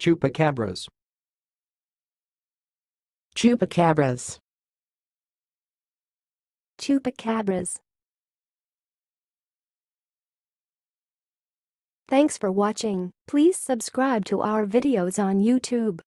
Chupacabras. Chupacabras. Chupacabras. Thanks for watching. Please subscribe to our videos on YouTube.